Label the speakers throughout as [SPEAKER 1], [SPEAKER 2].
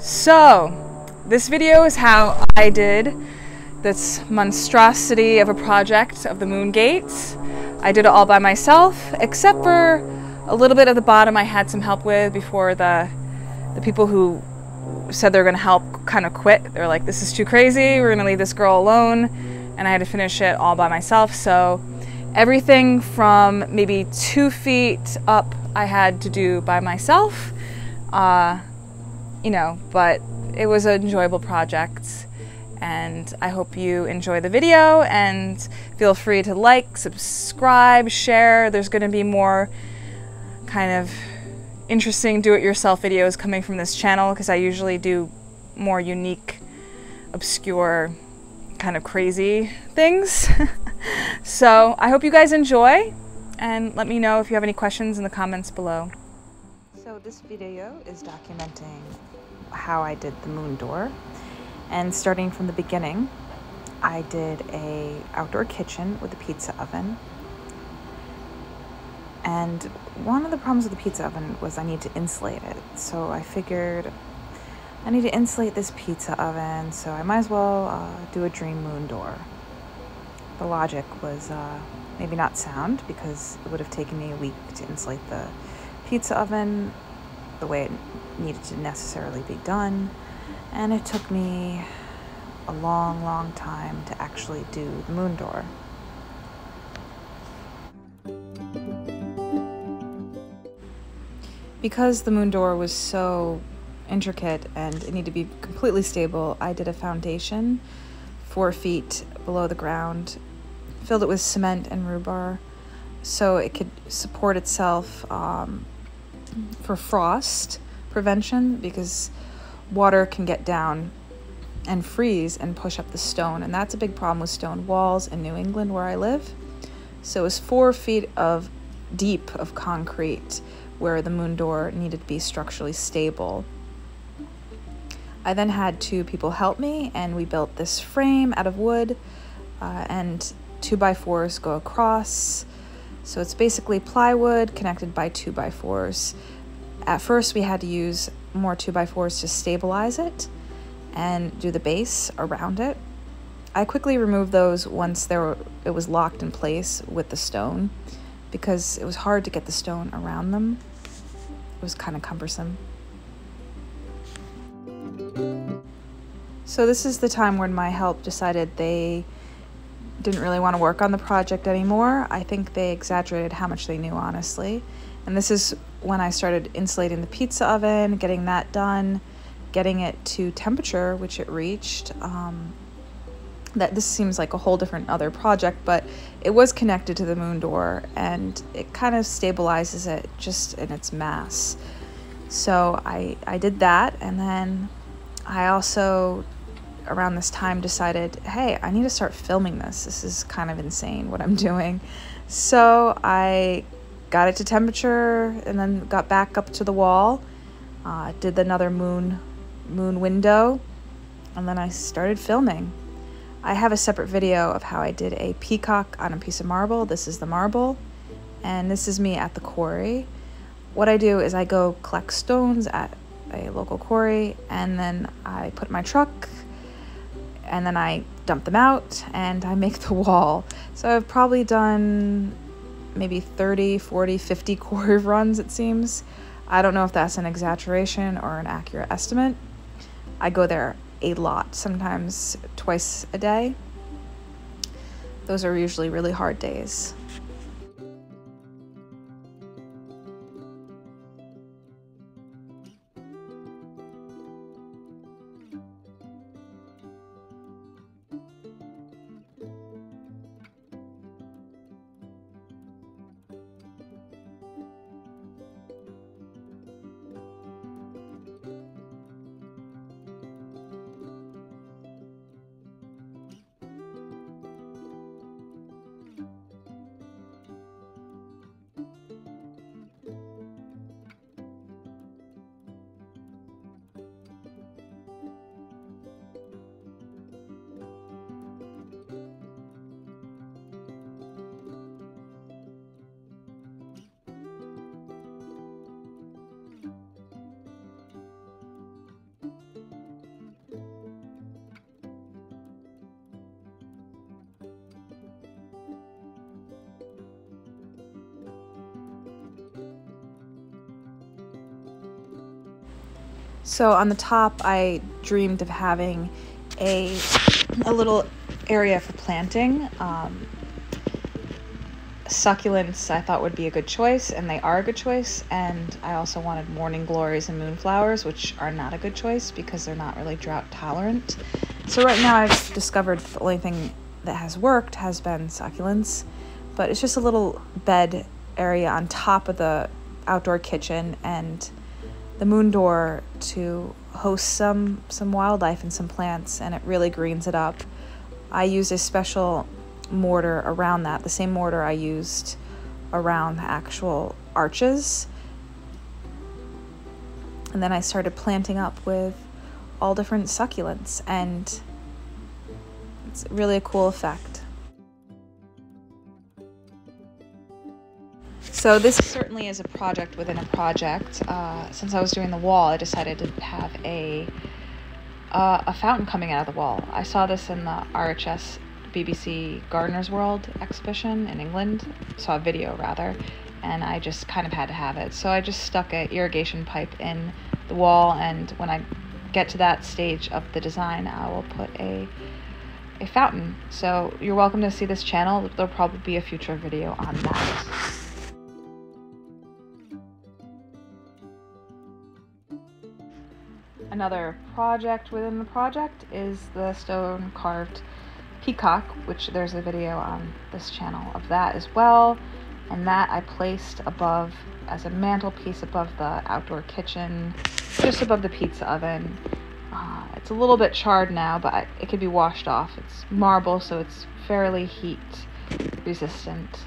[SPEAKER 1] So, this video is how I did this monstrosity of a project of the moon gates. I did it all by myself, except for a little bit at the bottom I had some help with before the the people who said they were going to help kind of quit. They're like, this is too crazy. We're going to leave this girl alone. And I had to finish it all by myself. So everything from maybe two feet up, I had to do by myself. Uh, you know, but it was an enjoyable project. And I hope you enjoy the video and feel free to like, subscribe, share. There's going to be more kind of interesting do it yourself videos coming from this channel because I usually do more unique, obscure, kind of crazy things. so I hope you guys enjoy and let me know if you have any questions in the comments below.
[SPEAKER 2] So this video is documenting how I did the moon door. And starting from the beginning I did a outdoor kitchen with a pizza oven. And one of the problems with the pizza oven was I need to insulate it. So I figured I need to insulate this pizza oven so I might as well uh, do a dream moon door. The logic was uh, maybe not sound because it would have taken me a week to insulate the pizza oven the way it needed to necessarily be done. And it took me a long, long time to actually do the moon door. Because the moon door was so intricate and it needed to be completely stable, I did a foundation four feet below the ground, filled it with cement and rebar so it could support itself um, for frost prevention because water can get down and freeze and push up the stone. And that's a big problem with stone walls in New England where I live. So it was four feet of deep of concrete where the moon door needed to be structurally stable. I then had two people help me and we built this frame out of wood uh, and two by fours go across so it's basically plywood connected by 2x4s. At first we had to use more 2x4s to stabilize it and do the base around it. I quickly removed those once there were, it was locked in place with the stone because it was hard to get the stone around them. It was kind of cumbersome. So this is the time when my help decided they didn't really want to work on the project anymore. I think they exaggerated how much they knew, honestly. And this is when I started insulating the pizza oven, getting that done, getting it to temperature, which it reached. Um, that this seems like a whole different other project, but it was connected to the moon door and it kind of stabilizes it just in its mass. So I, I did that and then I also around this time decided, hey, I need to start filming this. This is kind of insane what I'm doing. So I got it to temperature and then got back up to the wall. Uh, did another moon moon window, and then I started filming. I have a separate video of how I did a peacock on a piece of marble. This is the marble, and this is me at the quarry. What I do is I go collect stones at a local quarry, and then I put my truck and then I dump them out and I make the wall. So I've probably done maybe 30, 40, 50 quarry runs, it seems. I don't know if that's an exaggeration or an accurate estimate. I go there a lot, sometimes twice a day. Those are usually really hard days. So on the top, I dreamed of having a, a little area for planting. Um, succulents I thought would be a good choice, and they are a good choice. And I also wanted morning glories and moonflowers, which are not a good choice because they're not really drought tolerant. So right now I've discovered the only thing that has worked has been succulents, but it's just a little bed area on top of the outdoor kitchen and the moon door to host some some wildlife and some plants and it really greens it up. I use a special mortar around that, the same mortar I used around the actual arches. And then I started planting up with all different succulents, and it's really a cool effect. So this certainly is a project within a project. Uh, since I was doing the wall, I decided to have a uh, a fountain coming out of the wall. I saw this in the RHS BBC Gardener's World exhibition in England, saw a video rather, and I just kind of had to have it. So I just stuck an irrigation pipe in the wall, and when I get to that stage of the design, I will put a a fountain. So you're welcome to see this channel. There'll probably be a future video on that. Another project within the project is the stone carved peacock, which there's a video on this channel of that as well. And that I placed above as a mantelpiece above the outdoor kitchen, just above the pizza oven. Uh, it's a little bit charred now, but it can be washed off. It's marble, so it's fairly heat resistant.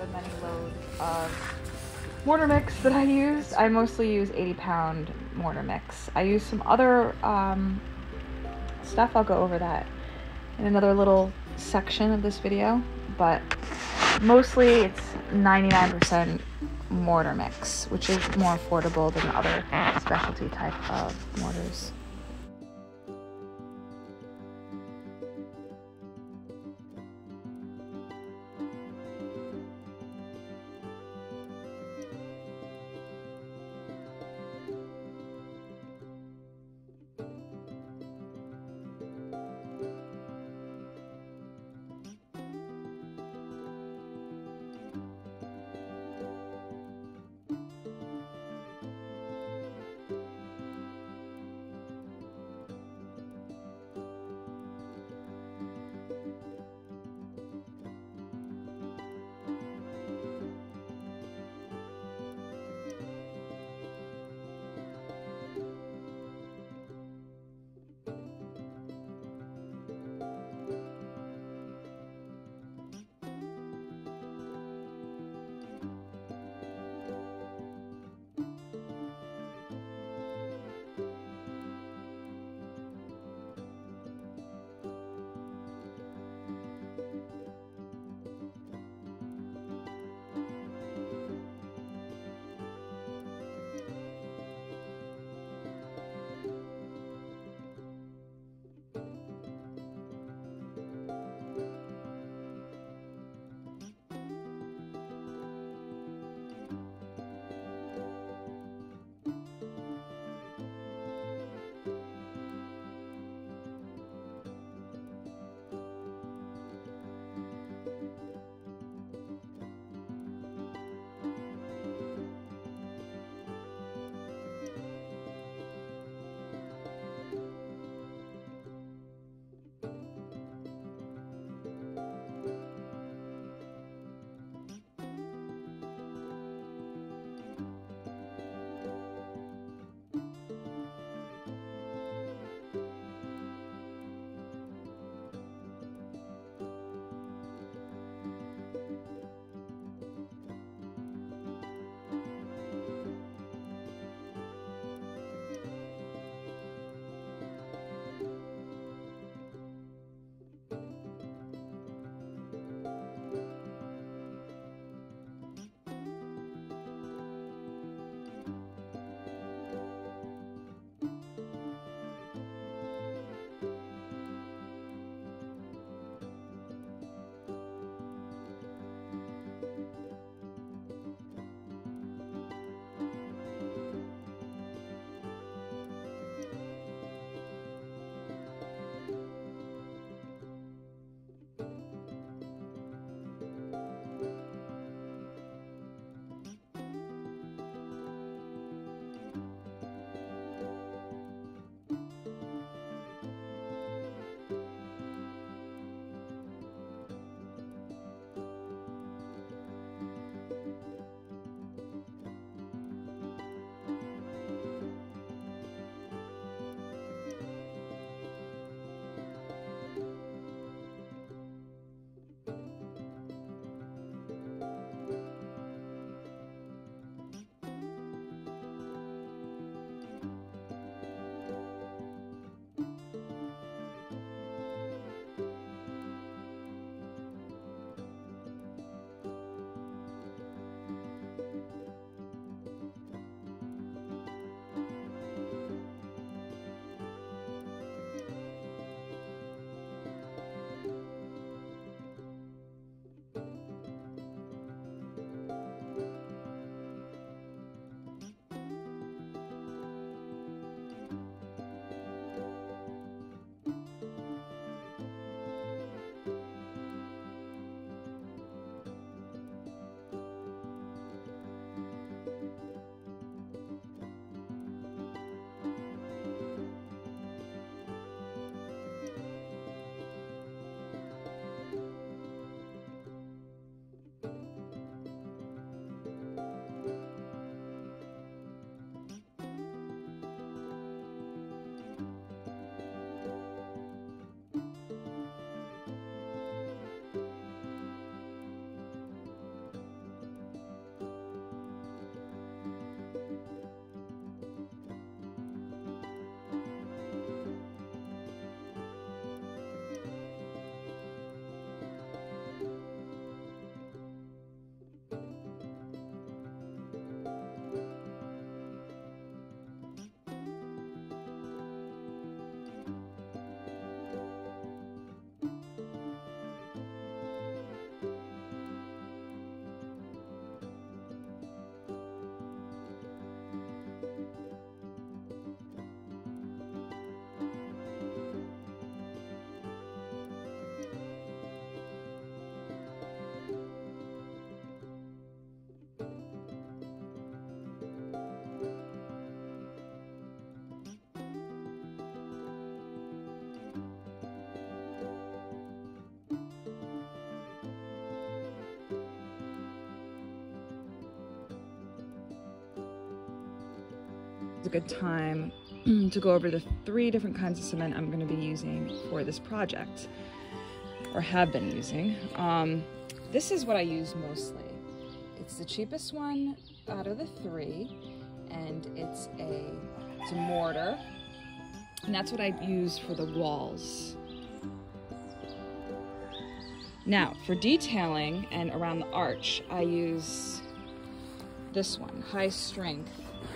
[SPEAKER 2] The many of mortar mix that I used. I mostly use 80 pound mortar mix. I use some other um, stuff. I'll go over that in another little section of this video, but mostly it's 99% mortar mix, which is more affordable than other specialty type of mortars. Good time to go over the three different kinds of cement I'm going to be using for this project, or have been using. Um, this is what I use mostly. It's the cheapest one out of the three, and it's a, it's a mortar, and that's what I use for the walls. Now, for detailing and around the arch, I use this one, high strength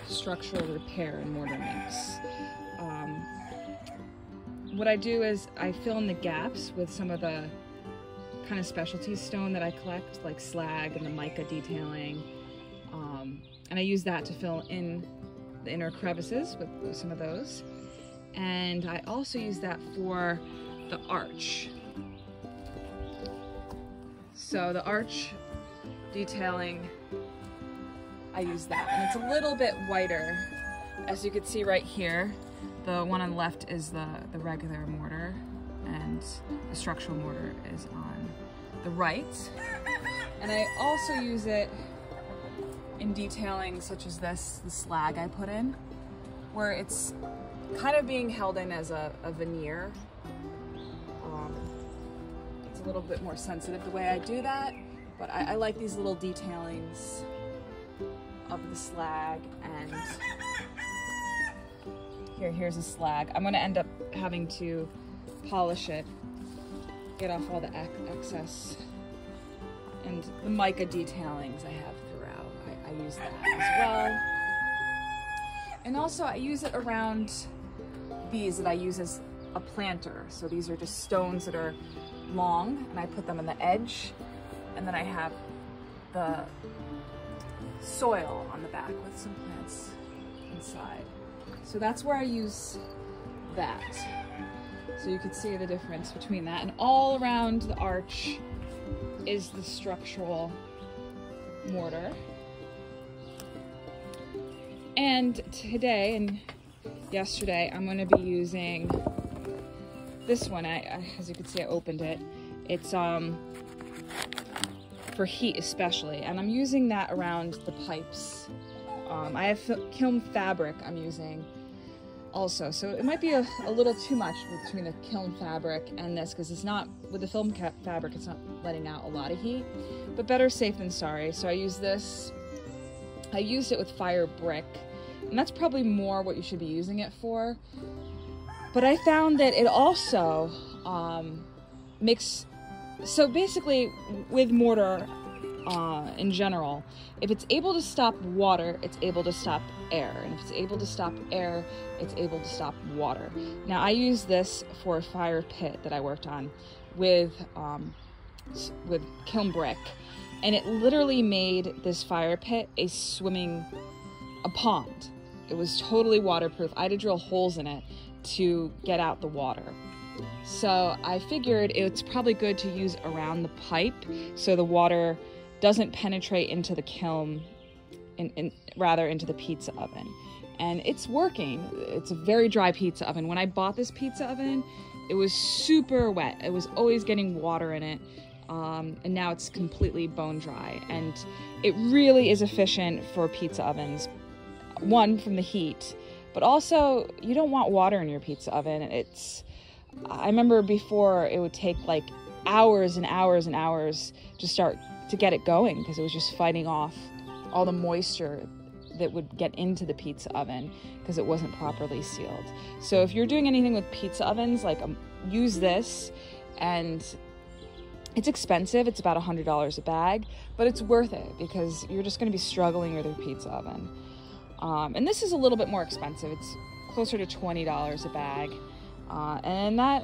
[SPEAKER 2] structural repair and mortar mix. Um, what I do is I fill in the gaps with some of the kind of specialty stone that I collect, like slag and the mica detailing. Um, and I use that to fill in the inner crevices with, with some of those. And I also use that for the arch. So the arch detailing, I use that. And it's a little bit whiter. As you can see right here, the one on the left is the, the regular mortar and the structural mortar is on the right. And I also use it in detailing such as this, the slag I put in, where it's kind of being held in as a, a veneer. Um, it's a little bit more sensitive the way I do that, but I, I like these little detailings of the slag and here, here's a slag. I'm gonna end up having to polish it, get off all the excess and the mica detailings I have throughout. I, I use that as well. And also I use it around these that I use as a planter. So these are just stones that are long and I put them on the edge and then I have the soil on the back with some plants inside. So that's where I use that. So you can see the difference between that and all around the arch is the structural mortar. And today and yesterday, I'm going to be using this one. I, I, as you can see, I opened it. It's um for heat especially, and I'm using that around the pipes. Um, I have kiln fabric I'm using also, so it might be a, a little too much between the kiln fabric and this because it's not with the film fabric. It's not letting out a lot of heat, but better safe than sorry. So I use this. I used it with fire brick and that's probably more what you should be using it for. But I found that it also um, makes so basically with mortar uh, in general, if it's able to stop water, it's able to stop air, and if it's able to stop air, it's able to stop water. Now I use this for a fire pit that I worked on with um, with kiln brick, and it literally made this fire pit a swimming a pond. It was totally waterproof. I had to drill holes in it to get out the water. So I figured it's probably good to use around the pipe so the water doesn't penetrate into the kiln, in, in, rather into the pizza oven. And it's working. It's a very dry pizza oven. When I bought this pizza oven, it was super wet. It was always getting water in it. Um, and now it's completely bone dry. And it really is efficient for pizza ovens one from the heat, but also you don't want water in your pizza oven. It's I remember before it would take like hours and hours and hours to start to get it going because it was just fighting off all the moisture that would get into the pizza oven because it wasn't properly sealed. So if you're doing anything with pizza ovens, like um, use this and it's expensive. It's about $100 a bag, but it's worth it because you're just going to be struggling with your pizza oven. Um, and this is a little bit more expensive. It's closer to $20 a bag. Uh, and that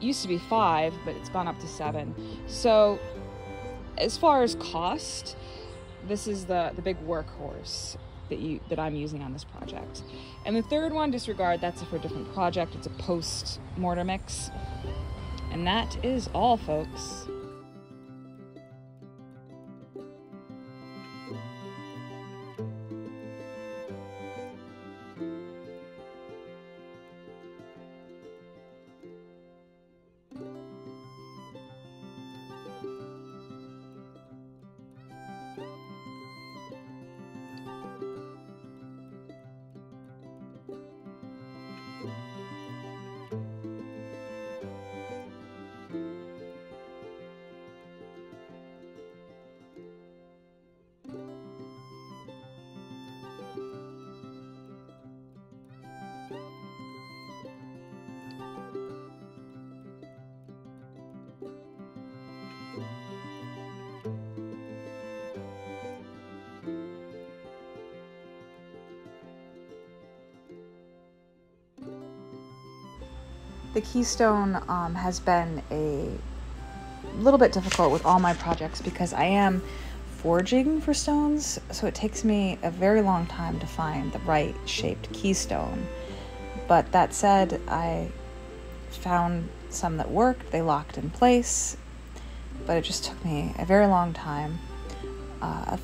[SPEAKER 2] used to be five, but it's gone up to seven. So as far as cost, this is the, the big workhorse that you that I'm using on this project. And the third one, disregard, that's for a different project. It's a post mortar mix. And that is all, folks. The keystone um, has been a little bit difficult with all my projects because I am forging for stones, so it takes me a very long time to find the right shaped keystone. But that said, I found some that worked, they locked in place, but it just took me a very long time. Uh,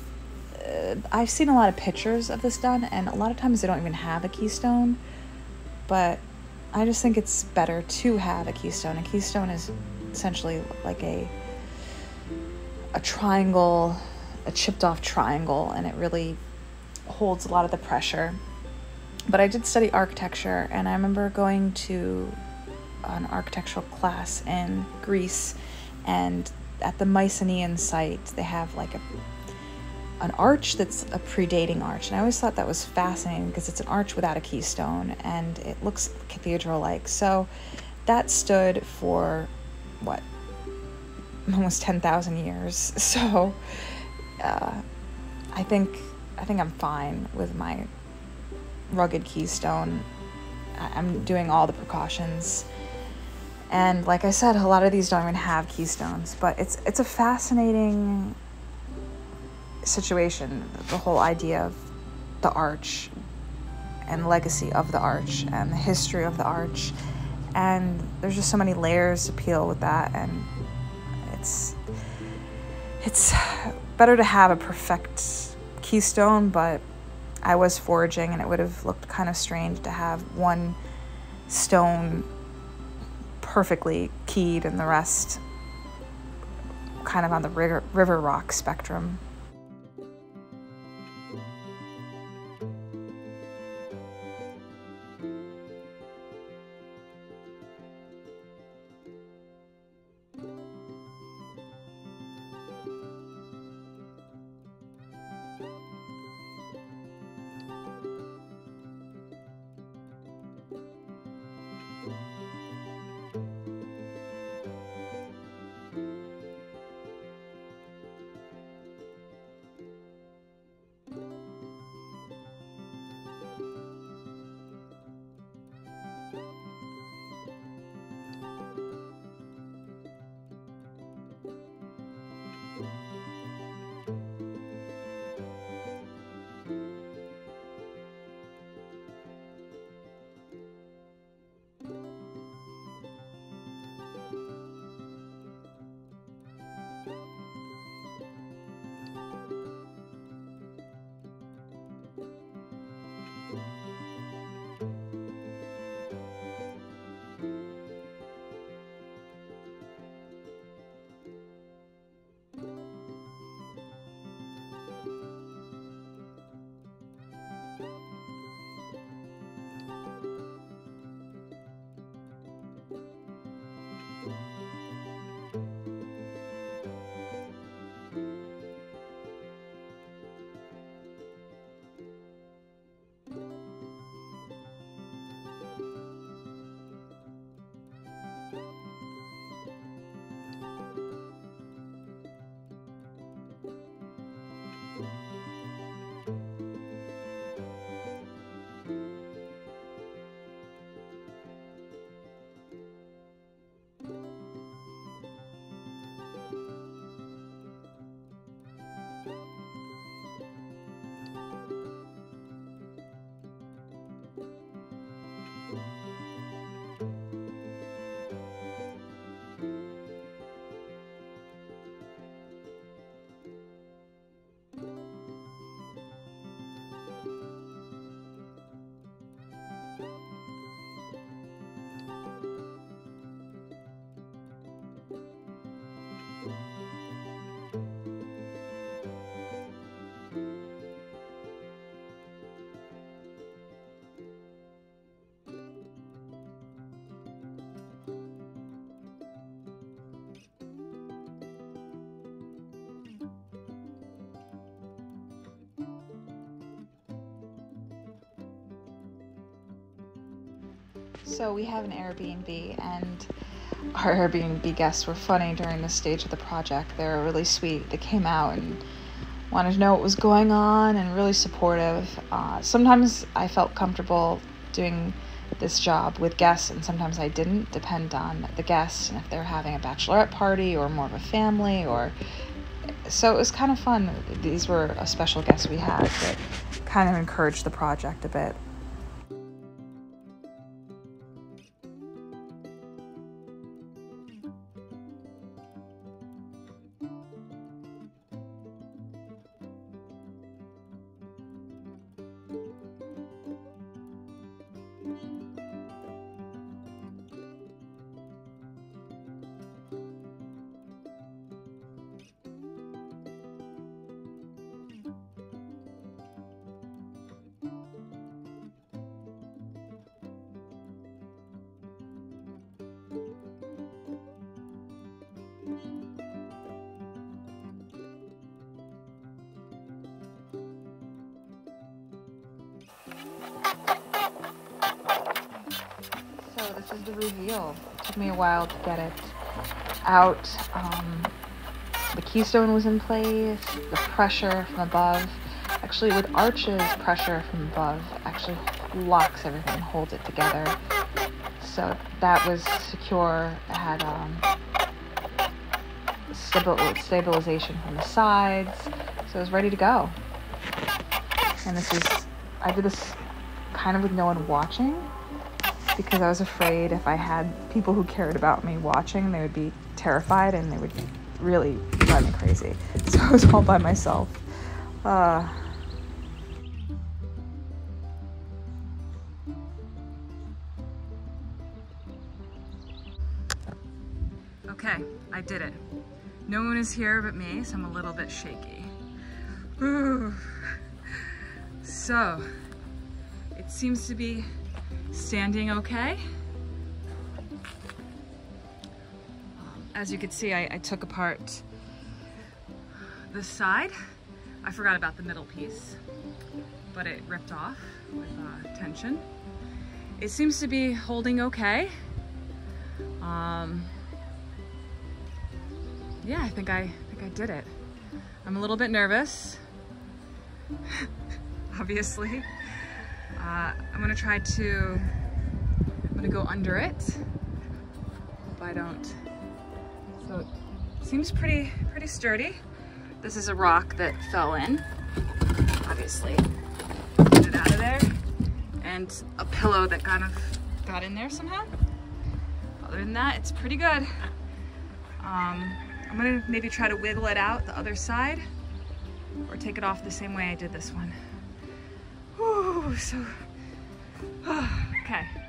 [SPEAKER 2] I've seen a lot of pictures of this done, and a lot of times they don't even have a keystone, but I just think it's better to have a keystone. A keystone is essentially like a a triangle, a chipped off triangle, and it really holds a lot of the pressure. But I did study architecture, and I remember going to an architectural class in Greece, and at the Mycenaean site, they have like a an arch that's a predating arch. And I always thought that was fascinating because it's an arch without a keystone and it looks cathedral like. So that stood for what? Almost 10,000 years. So uh, I think I think I'm fine with my rugged keystone. I'm doing all the precautions. And like I said, a lot of these don't even have keystones, but it's it's a fascinating situation, the whole idea of the arch and legacy of the arch and the history of the arch. And there's just so many layers to peel with that and it's it's better to have a perfect keystone, but I was foraging and it would have looked kind of strange to have one stone perfectly keyed and the rest kind of on the river, river rock spectrum. So we have an Airbnb, and our Airbnb guests were funny during this stage of the project. They were really sweet. They came out and wanted to know what was going on and really supportive. Uh, sometimes I felt comfortable doing this job with guests, and sometimes I didn't, depend on the guests and if they're having a bachelorette party or more of a family or. So it was kind of fun. These were a special guest we had that kind of encouraged the project a bit. So this is the reveal. It took me a while to get it out. Um, the keystone was in place, the pressure from above. Actually, with arches, pressure from above actually locks everything, holds it together. So that was secure. It had um, stabilization from the sides. So it was ready to go. And this is, I did this kind of with no one watching because I was afraid if I had people who cared about me watching, they would be terrified and they would really drive me crazy. So I was all by myself. Uh,
[SPEAKER 1] okay, I did it. No one is here but me, so I'm a little bit shaky. Ooh. So, it seems to be standing okay. As you can see, I, I took apart the side. I forgot about the middle piece, but it ripped off with uh, tension. It seems to be holding okay. Um, yeah, I think I, I think I did it. I'm a little bit nervous, obviously. Uh, I'm gonna try to, I'm gonna go under it. Hope I don't. So it seems pretty, pretty sturdy. This is a rock that fell in, obviously. Get it out of there. And a pillow that kind of got in there somehow. Other than that, it's pretty good. Um, I'm gonna maybe try to wiggle it out the other side or take it off the same way I did this one. Whew, so, okay.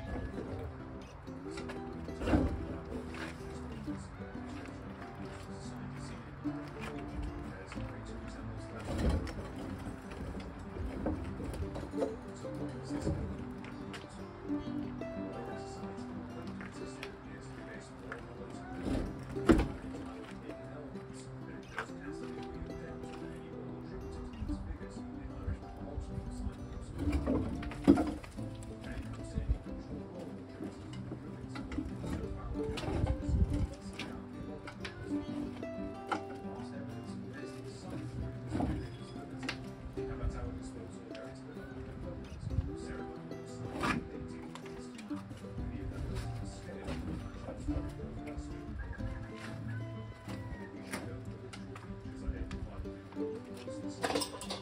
[SPEAKER 1] Jesus.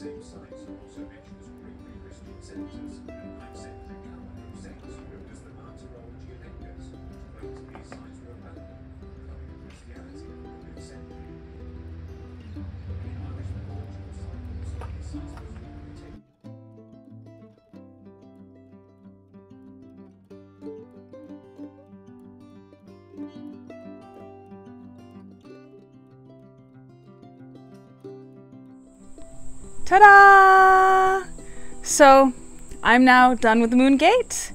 [SPEAKER 1] Same site also mentioned as pre-Christian centres and accept um, the Catholic sects known as the Martyrology of Engels. Both these sites were abandoned,
[SPEAKER 2] Ta-da! So, I'm now done with the Moon Gate.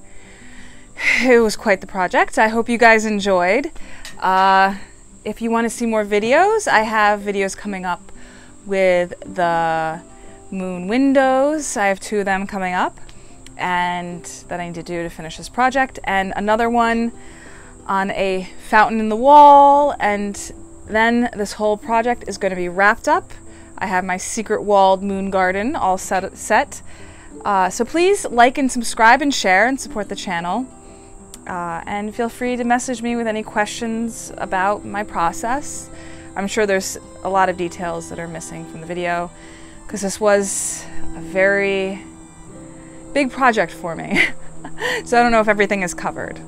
[SPEAKER 2] It was quite the project. I hope you guys enjoyed. Uh, if you want to see more videos, I have videos coming up with the moon windows. I have two of them coming up and that I need to do to finish this project and another one on a fountain in the wall and then this whole project is going to be wrapped up I have my secret walled moon garden all set. set. Uh, so please like and subscribe and share and support the channel. Uh, and feel free to message me with any questions about my process. I'm sure there's a lot of details that are missing from the video because this was a very big project for me. so I don't know if everything is covered.